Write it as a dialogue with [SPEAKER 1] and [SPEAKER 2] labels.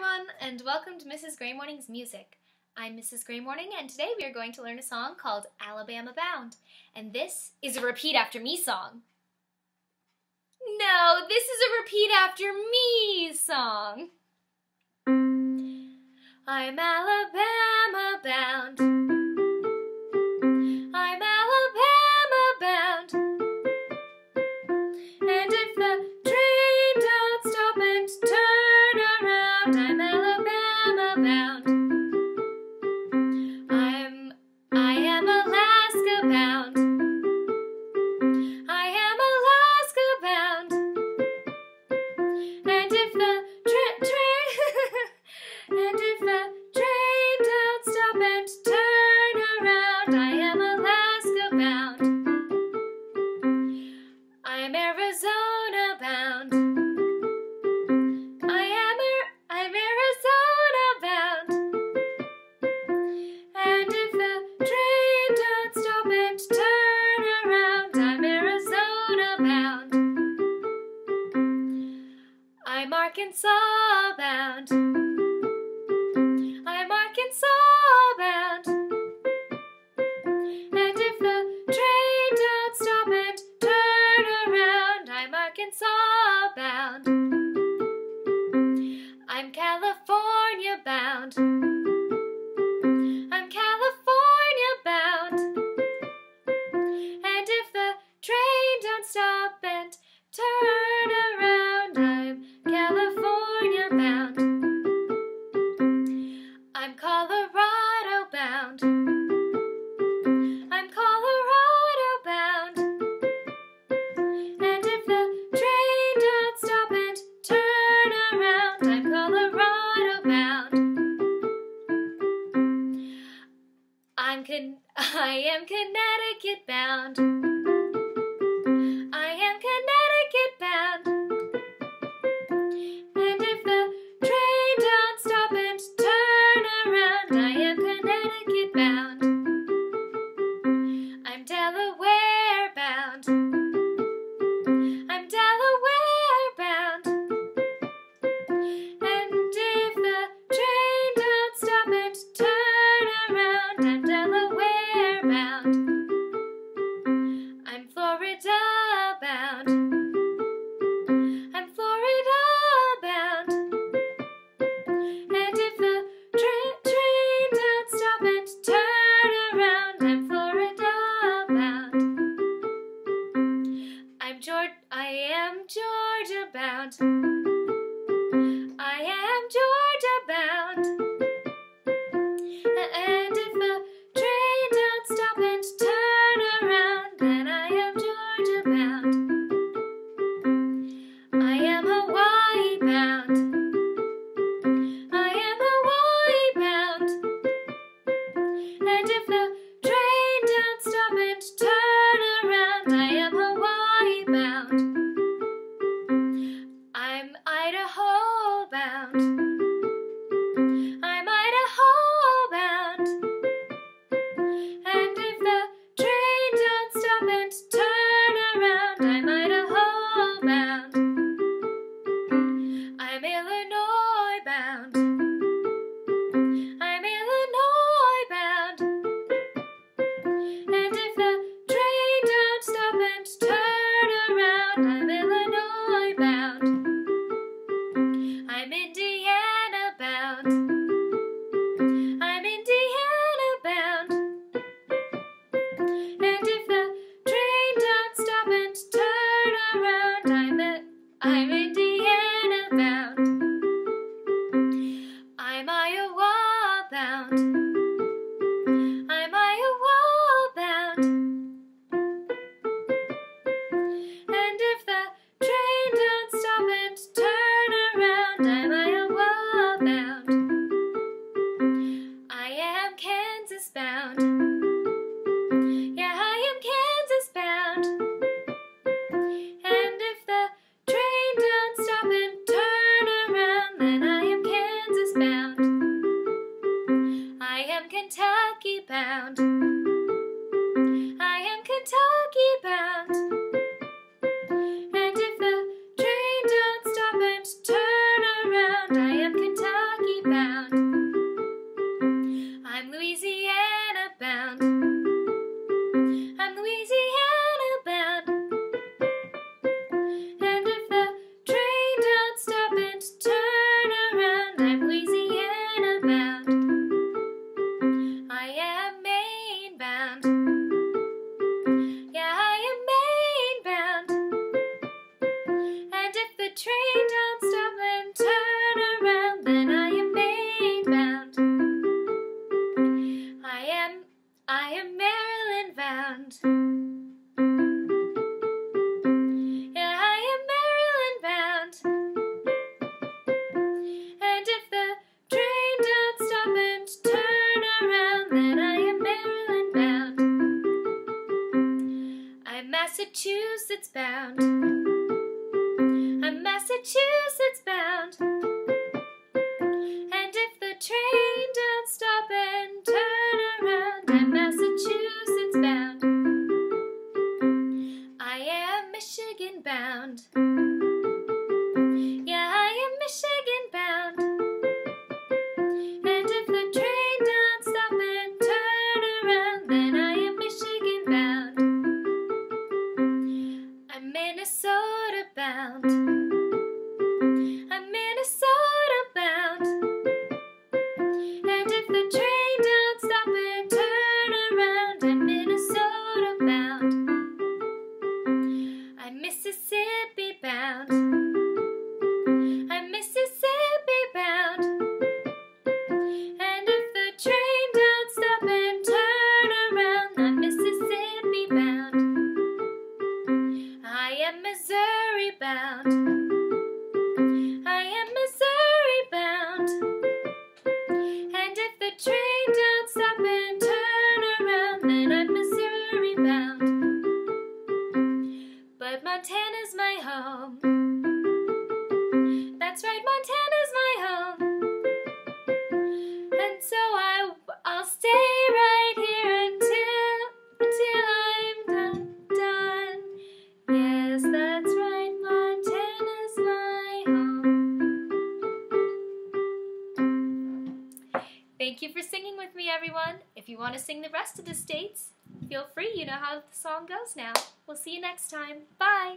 [SPEAKER 1] everyone, and welcome to Mrs. Greymorning's Music. I'm Mrs. Greymorning, and today we are going to learn a song called Alabama Bound, and this is a repeat after me song. No, this is a repeat after me song. I'm Alabama bound. And if the I'm Arkansas bound. I'm Arkansas bound. And if the train don't stop and turn around, I'm Arkansas bound. am connected. around. Kansas bound. Yeah, I am Kansas bound. And if the train don't stop and turn around, then I am Kansas bound. I am Kentucky bound. I'm Louise Massachusetts bound. I'm Massachusetts bound. And if the train That's right, Montana's my home. And so I, I'll stay right here until, until I'm done, done. Yes, that's right, Montana's my home. Thank you for singing with me, everyone. If you want to sing the rest of the states, feel free. You know how the song goes now. We'll see you next time. Bye.